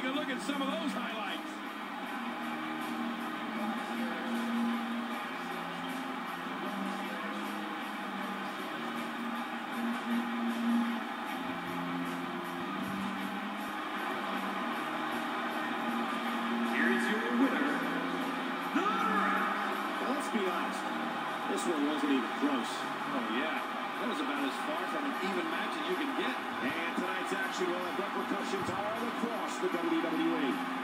take a look at some of those highlights. Here is your winner, the Let's be honest, this one wasn't even close. WWA.